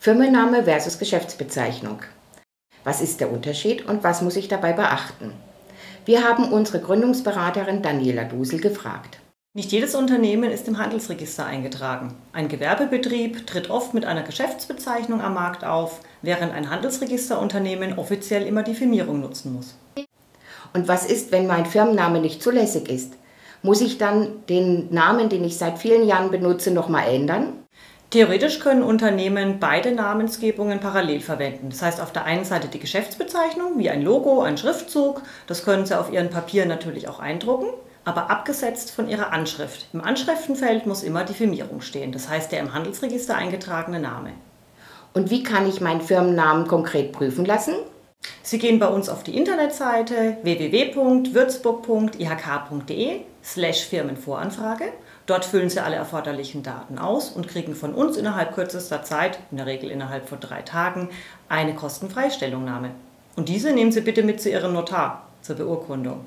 Firmenname versus Geschäftsbezeichnung. Was ist der Unterschied und was muss ich dabei beachten? Wir haben unsere Gründungsberaterin Daniela Dusel gefragt. Nicht jedes Unternehmen ist im Handelsregister eingetragen. Ein Gewerbebetrieb tritt oft mit einer Geschäftsbezeichnung am Markt auf, während ein Handelsregisterunternehmen offiziell immer die Firmierung nutzen muss. Und was ist, wenn mein Firmenname nicht zulässig ist? Muss ich dann den Namen, den ich seit vielen Jahren benutze, nochmal ändern? Theoretisch können Unternehmen beide Namensgebungen parallel verwenden. Das heißt auf der einen Seite die Geschäftsbezeichnung wie ein Logo, ein Schriftzug. Das können Sie auf Ihren Papieren natürlich auch eindrucken, aber abgesetzt von Ihrer Anschrift. Im Anschriftenfeld muss immer die Firmierung stehen, das heißt der im Handelsregister eingetragene Name. Und wie kann ich meinen Firmennamen konkret prüfen lassen? Sie gehen bei uns auf die Internetseite www.würzburg.ihk.de slash Firmenvoranfrage. Dort füllen Sie alle erforderlichen Daten aus und kriegen von uns innerhalb kürzester Zeit, in der Regel innerhalb von drei Tagen, eine kostenfreie Stellungnahme. Und diese nehmen Sie bitte mit zu Ihrem Notar zur Beurkundung.